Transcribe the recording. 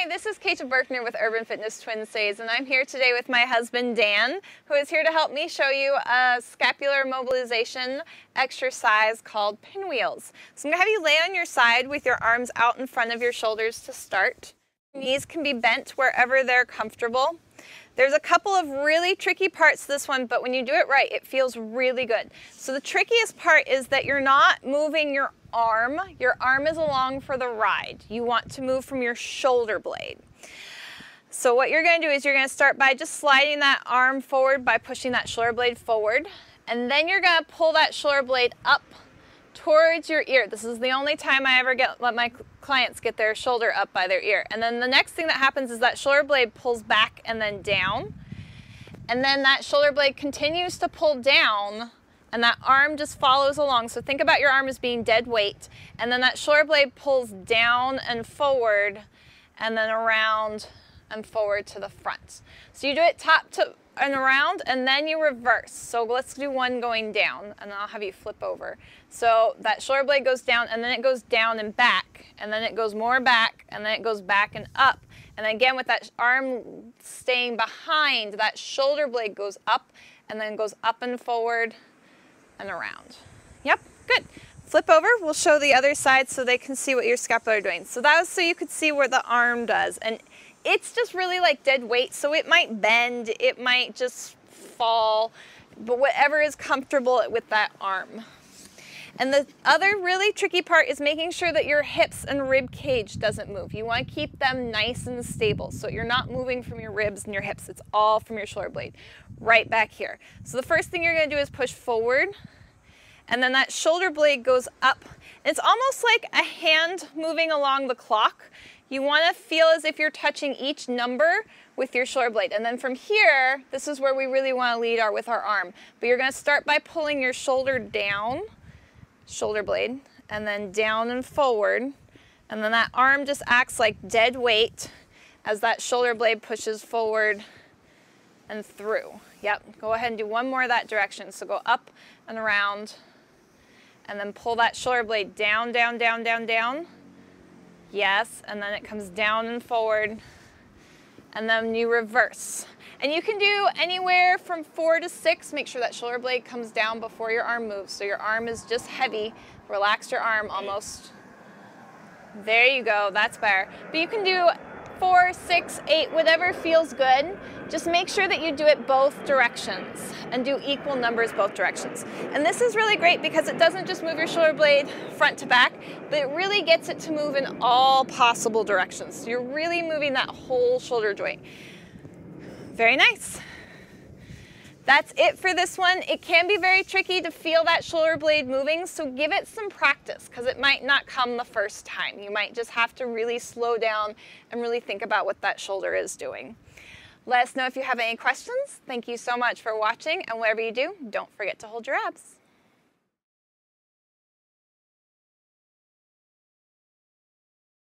Hi, this is Kate Berkner with Urban Fitness Twin Cities, and I'm here today with my husband Dan, who is here to help me show you a scapular mobilization exercise called pinwheels. So I'm going to have you lay on your side with your arms out in front of your shoulders to start. Knees can be bent wherever they're comfortable. There's a couple of really tricky parts to this one, but when you do it right, it feels really good. So the trickiest part is that you're not moving your arm. Your arm is along for the ride. You want to move from your shoulder blade. So what you're going to do is you're going to start by just sliding that arm forward by pushing that shoulder blade forward. And then you're going to pull that shoulder blade up towards your ear. This is the only time I ever get let my clients get their shoulder up by their ear. And then the next thing that happens is that shoulder blade pulls back and then down. And then that shoulder blade continues to pull down and that arm just follows along. So think about your arm as being dead weight. And then that shoulder blade pulls down and forward and then around and forward to the front. So you do it top to and around and then you reverse. So let's do one going down and I'll have you flip over. So that shoulder blade goes down and then it goes down and back and then it goes more back and then it goes back and up. And again with that arm staying behind, that shoulder blade goes up and then goes up and forward and around. Yep, good. Flip over, we'll show the other side so they can see what your scapula are doing. So that was so you could see where the arm does. And it's just really like dead weight, so it might bend, it might just fall, but whatever is comfortable with that arm. And the other really tricky part is making sure that your hips and rib cage doesn't move. You want to keep them nice and stable so you're not moving from your ribs and your hips. It's all from your shoulder blade right back here. So the first thing you're going to do is push forward and then that shoulder blade goes up. It's almost like a hand moving along the clock. You want to feel as if you're touching each number with your shoulder blade. And then from here, this is where we really want to lead our with our arm. But you're going to start by pulling your shoulder down, shoulder blade, and then down and forward. And then that arm just acts like dead weight as that shoulder blade pushes forward and through. Yep, go ahead and do one more of that direction. So go up and around and then pull that shoulder blade down, down, down, down, down. Yes, and then it comes down and forward, and then you reverse. And you can do anywhere from four to six. Make sure that shoulder blade comes down before your arm moves. So your arm is just heavy. Relax your arm almost. There you go, that's better. But you can do four, six, eight, whatever feels good. Just make sure that you do it both directions and do equal numbers both directions. And this is really great because it doesn't just move your shoulder blade front to back, but it really gets it to move in all possible directions. So you're really moving that whole shoulder joint. Very nice. That's it for this one. It can be very tricky to feel that shoulder blade moving, so give it some practice because it might not come the first time. You might just have to really slow down and really think about what that shoulder is doing. Let us know if you have any questions. Thank you so much for watching, and whatever you do, don't forget to hold your abs.